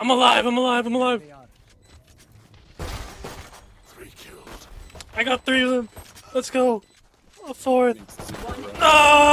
I'm alive, I'm alive, I'm alive. Three killed. I got three of them. Let's go. A fourth. No!